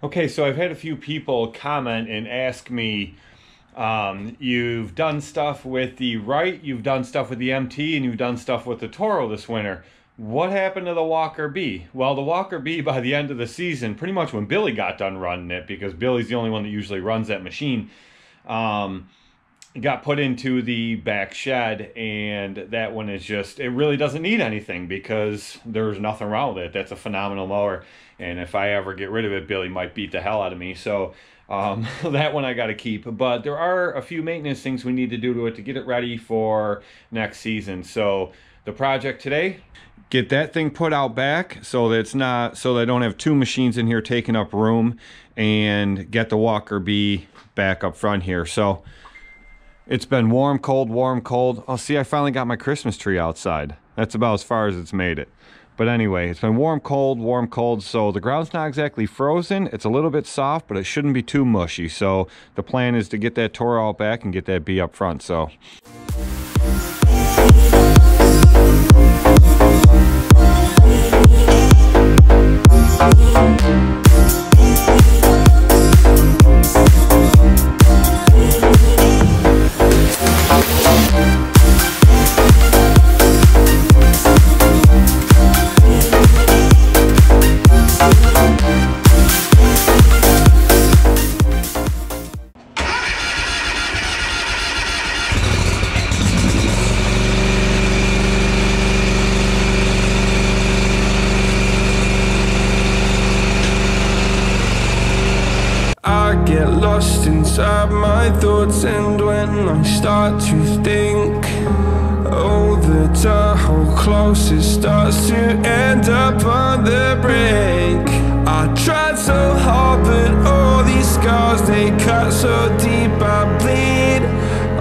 Okay, so I've had a few people comment and ask me, um, you've done stuff with the Wright, you've done stuff with the MT, and you've done stuff with the Toro this winter. What happened to the Walker B? Well, the Walker B, by the end of the season, pretty much when Billy got done running it, because Billy's the only one that usually runs that machine, um, got put into the back shed and that one is just it really doesn't need anything because there's nothing wrong with it. That's a phenomenal mower and if i ever get rid of it billy might beat the hell out of me. So um, that one i got to keep. But there are a few maintenance things we need to do to it to get it ready for next season. So the project today get that thing put out back so that it's not so i don't have two machines in here taking up room and get the walker b back up front here. So it's been warm, cold, warm, cold. Oh, see, I finally got my Christmas tree outside. That's about as far as it's made it. But anyway, it's been warm, cold, warm, cold. So the ground's not exactly frozen. It's a little bit soft, but it shouldn't be too mushy. So the plan is to get that Toro out back and get that B up front. So. Closest starts to end up on the brink. I tried so hard, but all these scars They cut so deep, I bleed.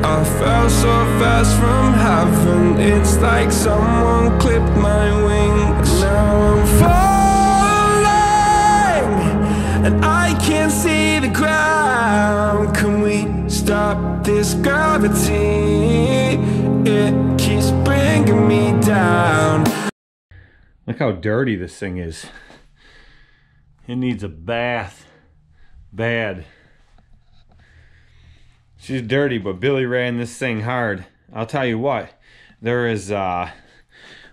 I fell so fast from heaven It's like someone clipped my wings. Now I'm falling And I can't see the ground. Can we stop this gravity? It Look how dirty this thing is. It needs a bath. Bad. She's dirty, but Billy ran this thing hard. I'll tell you what, there is, uh,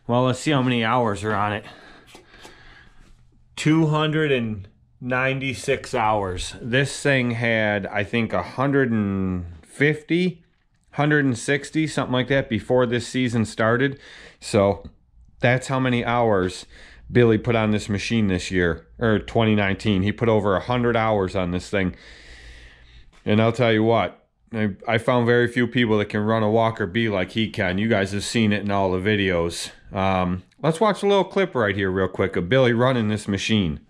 well, let's see how many hours are on it. 296 hours. This thing had, I think, 150, 160, something like that before this season started. So that's how many hours Billy put on this machine this year, or 2019. He put over 100 hours on this thing. And I'll tell you what, I, I found very few people that can run a Walker B like he can. You guys have seen it in all the videos. Um, let's watch a little clip right here real quick of Billy running this machine.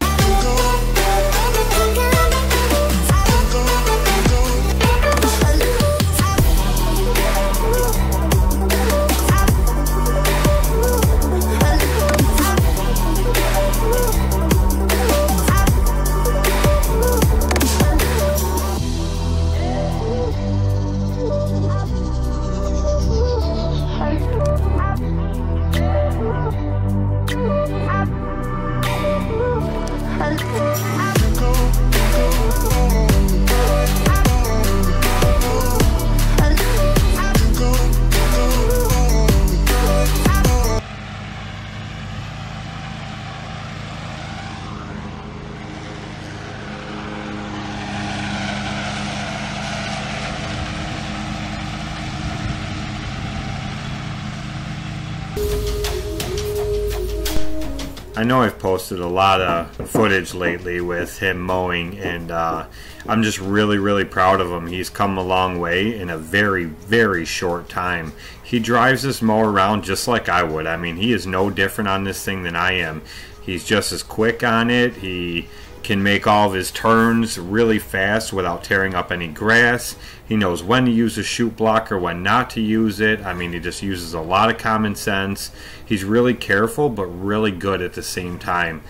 I know I've posted a lot of footage lately with him mowing, and uh, I'm just really, really proud of him. He's come a long way in a very, very short time. He drives this mower around just like I would. I mean, he is no different on this thing than I am. He's just as quick on it. He can make all of his turns really fast without tearing up any grass. He knows when to use a chute blocker, when not to use it. I mean, he just uses a lot of common sense. He's really careful, but really good at the same time.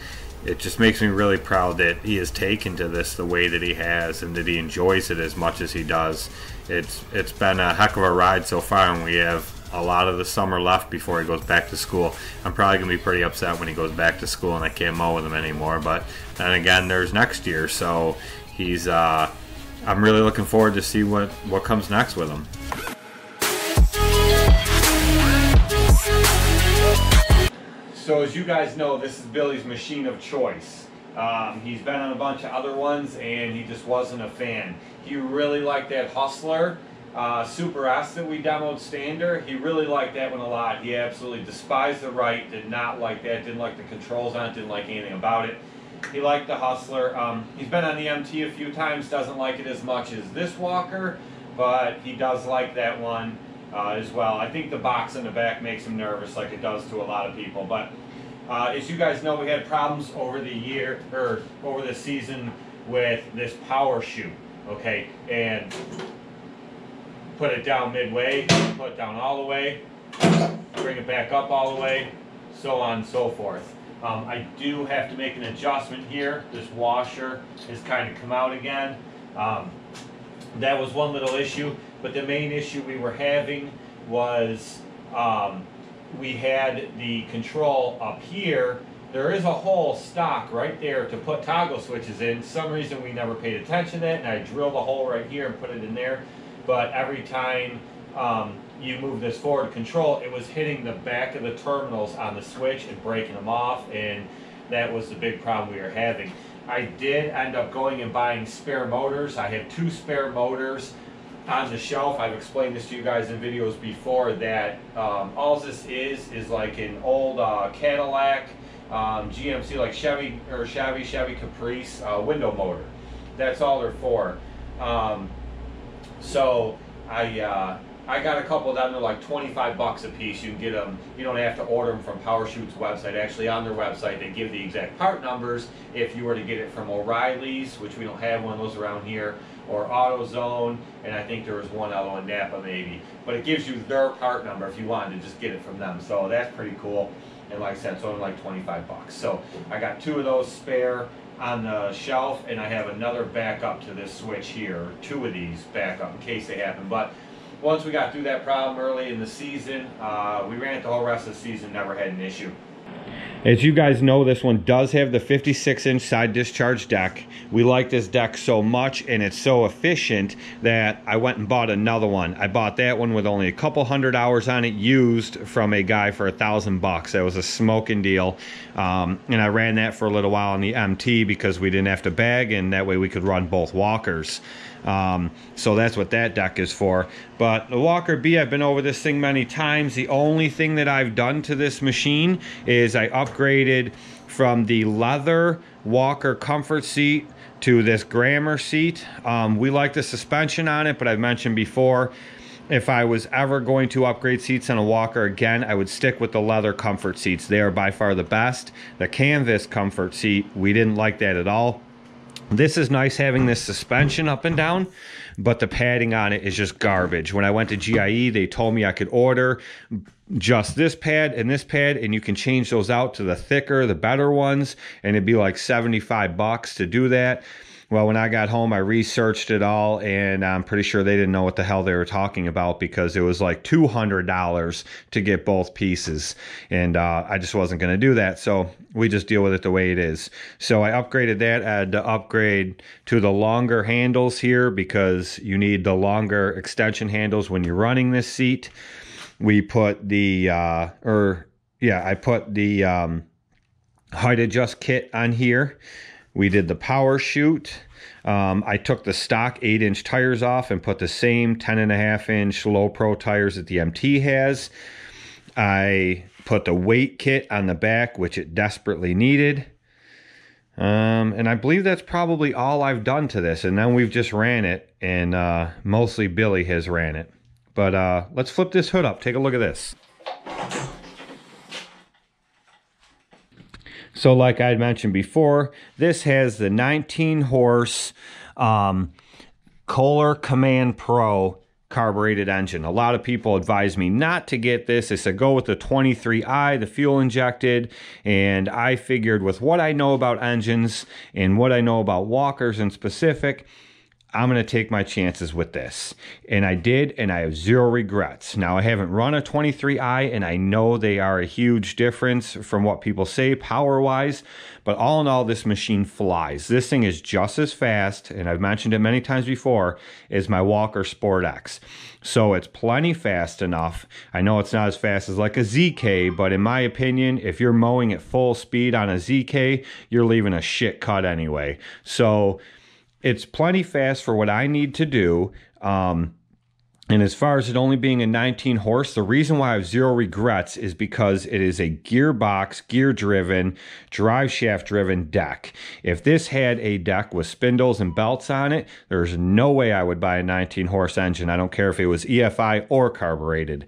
It just makes me really proud that he has taken to this the way that he has and that he enjoys it as much as he does. It's it's been a heck of a ride so far, and we have a lot of the summer left before he goes back to school. I'm probably gonna be pretty upset when he goes back to school and I can't mow with him anymore. But then again, there's next year, so he's. Uh, I'm really looking forward to see what what comes next with him. So as you guys know, this is Billy's machine of choice. Um, he's been on a bunch of other ones and he just wasn't a fan. He really liked that Hustler uh, Super that we demoed standard. He really liked that one a lot. He absolutely despised the Wright, did not like that, didn't like the controls on it, didn't like anything about it. He liked the Hustler. Um, he's been on the MT a few times, doesn't like it as much as this Walker, but he does like that one uh, as well. I think the box in the back makes him nervous like it does to a lot of people. But uh, as you guys know, we had problems over the year, or over the season with this power chute, okay? And put it down midway, put it down all the way, bring it back up all the way, so on and so forth. Um, I do have to make an adjustment here. This washer has kind of come out again. Um, that was one little issue, but the main issue we were having was um, we had the control up here. There is a hole stock right there to put toggle switches in. some reason we never paid attention to that, and I drilled a hole right here and put it in there. But every time um, you move this forward control, it was hitting the back of the terminals on the switch and breaking them off, and that was the big problem we were having. I did end up going and buying spare motors. I have two spare motors on the shelf. I've explained this to you guys in videos before that um, all this is is like an old uh, Cadillac um, GMC like Chevy or Chevy Chevy Caprice uh, window motor. That's all they're for. Um, so I uh, I got a couple them. They're like 25 bucks a piece. You can get them. You don't have to order them from PowerChute's website. Actually, on their website, they give the exact part numbers. If you were to get it from O'Reilly's, which we don't have one of those around here, or AutoZone, and I think there was one other one, Napa maybe. But it gives you their part number if you wanted to just get it from them. So that's pretty cool. And like I said, it's only like 25 bucks. So I got two of those spare on the shelf, and I have another backup to this switch here, two of these backup in case they happen. But once we got through that problem early in the season, uh, we ran it the whole rest of the season, never had an issue. As you guys know, this one does have the 56 inch side discharge deck. We like this deck so much and it's so efficient that I went and bought another one. I bought that one with only a couple hundred hours on it used from a guy for a thousand bucks. That was a smoking deal. Um, and I ran that for a little while on the MT because we didn't have to bag and that way we could run both walkers. Um, so that's what that deck is for. But the Walker B, I've been over this thing many times. The only thing that I've done to this machine is I upgraded from the leather Walker comfort seat to this Grammer seat. Um, we like the suspension on it, but I've mentioned before, if I was ever going to upgrade seats on a Walker again, I would stick with the leather comfort seats. They are by far the best. The canvas comfort seat, we didn't like that at all. This is nice having this suspension up and down, but the padding on it is just garbage. When I went to GIE, they told me I could order just this pad and this pad, and you can change those out to the thicker, the better ones, and it'd be like 75 bucks to do that. Well, when I got home, I researched it all, and I'm pretty sure they didn't know what the hell they were talking about because it was like $200 to get both pieces. And uh, I just wasn't going to do that. So we just deal with it the way it is. So I upgraded that. I had to upgrade to the longer handles here because you need the longer extension handles when you're running this seat. We put the, uh, or yeah, I put the um, height adjust kit on here. We did the power chute. Um, I took the stock 8 inch tires off and put the same 10 and a half inch low pro tires that the MT has. I put the weight kit on the back, which it desperately needed. Um, and I believe that's probably all I've done to this. And then we've just ran it, and uh, mostly Billy has ran it. But uh, let's flip this hood up. Take a look at this. So like I mentioned before, this has the 19 horse um, Kohler Command Pro carbureted engine. A lot of people advise me not to get this. They said go with the 23i, the fuel injected. And I figured with what I know about engines and what I know about walkers in specific, I'm going to take my chances with this. And I did, and I have zero regrets. Now, I haven't run a 23i, and I know they are a huge difference from what people say power wise, but all in all, this machine flies. This thing is just as fast, and I've mentioned it many times before, as my Walker Sport X. So it's plenty fast enough. I know it's not as fast as like a ZK, but in my opinion, if you're mowing at full speed on a ZK, you're leaving a shit cut anyway. So, it's plenty fast for what I need to do. Um, and as far as it only being a 19 horse, the reason why I have zero regrets is because it is a gearbox, gear driven, drive shaft driven deck. If this had a deck with spindles and belts on it, there's no way I would buy a 19 horse engine. I don't care if it was EFI or carbureted.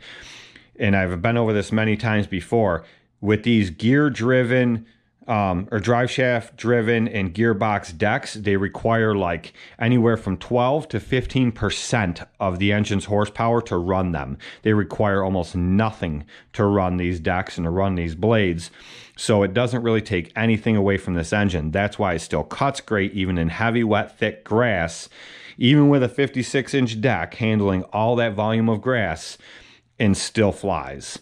And I've been over this many times before. With these gear driven, um, or drive shaft driven and gearbox decks, they require like anywhere from 12 to 15% of the engine's horsepower to run them. They require almost nothing to run these decks and to run these blades. So it doesn't really take anything away from this engine. That's why it still cuts great even in heavy, wet, thick grass. Even with a 56 inch deck handling all that volume of grass and still flies.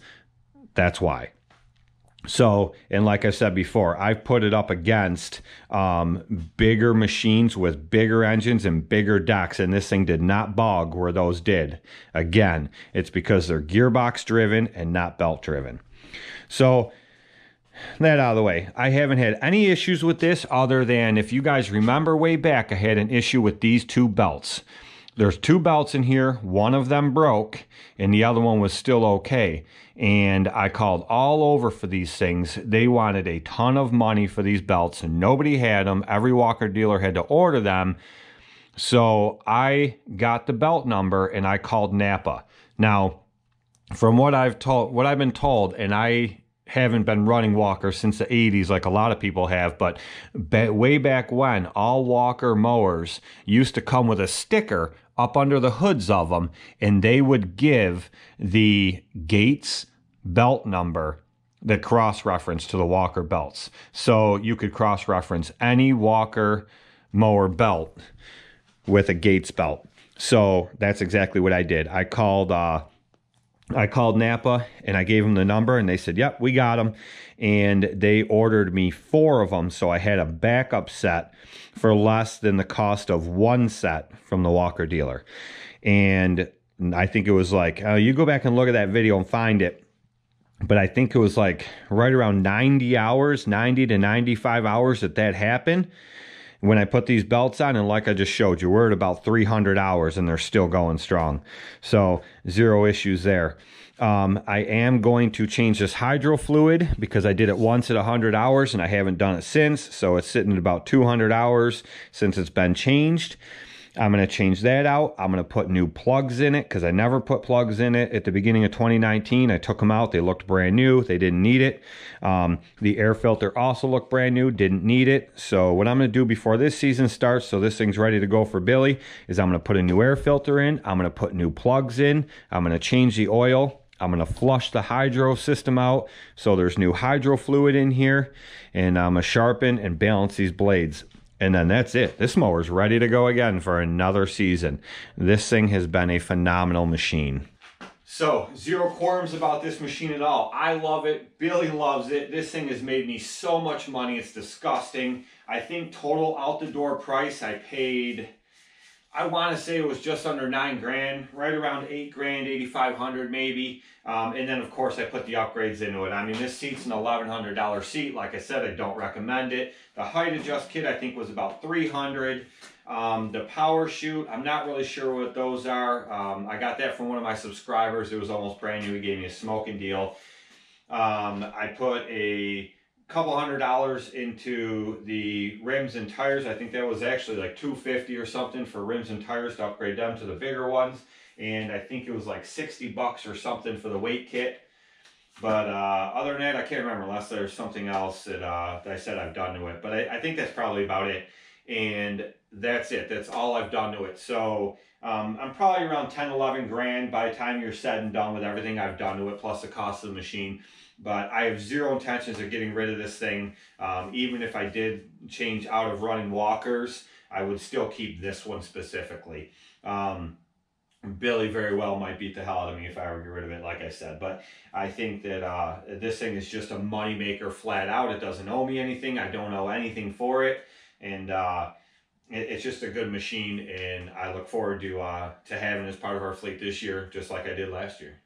That's why. So, and like I said before, I've put it up against um, bigger machines with bigger engines and bigger decks, and this thing did not bog where those did. Again, it's because they're gearbox driven and not belt driven. So, that out of the way. I haven't had any issues with this other than if you guys remember way back, I had an issue with these two belts. There's two belts in here, one of them broke, and the other one was still okay and I called all over for these things. They wanted a ton of money for these belts, and nobody had them. Every Walker dealer had to order them. So I got the belt number and I called Napa. Now, from what I've told, what I've been told, and I haven't been running Walker since the 80s like a lot of people have, but way back when, all Walker mowers used to come with a sticker up under the hoods of them, and they would give the Gates belt number the cross reference to the Walker belts. So you could cross reference any Walker mower belt with a Gates belt. So that's exactly what I did. I called uh, I called Napa and I gave them the number and they said, "Yep, we got them." And they ordered me four of them, so I had a backup set for less than the cost of one set from the Walker dealer. And I think it was like, uh, you go back and look at that video and find it. But I think it was like right around 90 hours, 90 to 95 hours that that happened when I put these belts on, and like I just showed you, we're at about 300 hours and they're still going strong. So zero issues there. Um, I am going to change this hydro fluid because I did it once at 100 hours and I haven't done it since. So it's sitting at about 200 hours since it's been changed. I'm going to change that out. I'm going to put new plugs in it because I never put plugs in it at the beginning of 2019. I took them out. They looked brand new. They didn't need it. Um, the air filter also looked brand new. Didn't need it. So what I'm going to do before this season starts, so this thing's ready to go for Billy, is I'm going to put a new air filter in. I'm going to put new plugs in. I'm going to change the oil. I'm going to flush the hydro system out so there's new hydro fluid in here and I'm going to sharpen and balance these blades. And then that's it. This mower's ready to go again for another season. This thing has been a phenomenal machine. So, zero quorums about this machine at all. I love it. Billy loves it. This thing has made me so much money. It's disgusting. I think total out the door price, I paid I want to say it was just under nine grand, right around eight grand, 8,500 maybe. Um, and then of course I put the upgrades into it. I mean, this seat's an $1,100 seat. Like I said, I don't recommend it. The height adjust kit I think was about 300. Um, the power chute, I'm not really sure what those are. Um, I got that from one of my subscribers. It was almost brand new. He gave me a smoking deal. Um, I put a couple hundred dollars into the rims and tires. I think that was actually like 250 or something for rims and tires to upgrade them to the bigger ones. And I think it was like 60 bucks or something for the weight kit. But uh, other than that, I can't remember unless there's something else that, uh, that I said I've done to it. But I, I, think that's probably about it. And that's it. That's all I've done to it. So um, I'm probably around 10, 11 grand by the time you're said and done with everything I've done to it, plus the cost of the machine but I have zero intentions of getting rid of this thing. Um, even if I did change out of running walkers, I would still keep this one specifically. Um, Billy very well might beat the hell out of me if I were to get rid of it, like I said. But I think that uh, this thing is just a moneymaker flat out. It doesn't owe me anything. I don't owe anything for it. And uh, it, it's just a good machine. And I look forward to uh, to having as part of our fleet this year, just like I did last year.